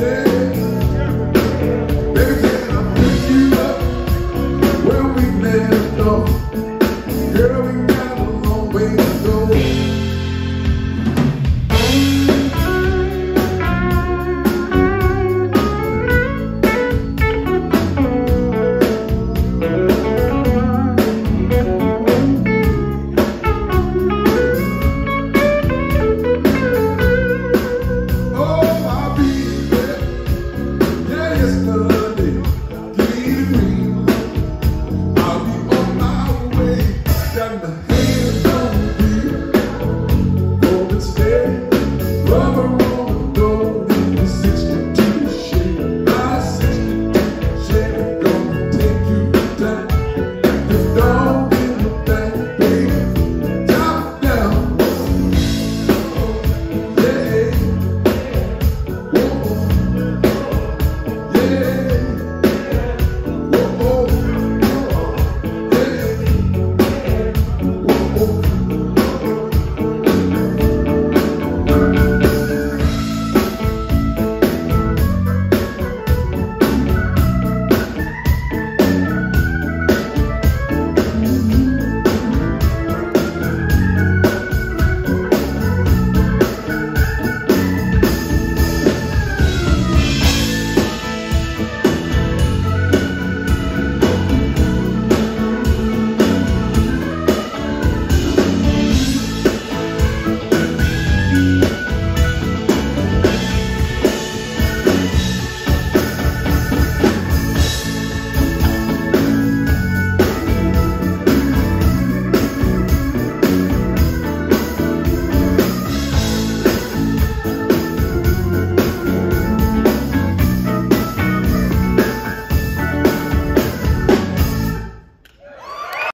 day.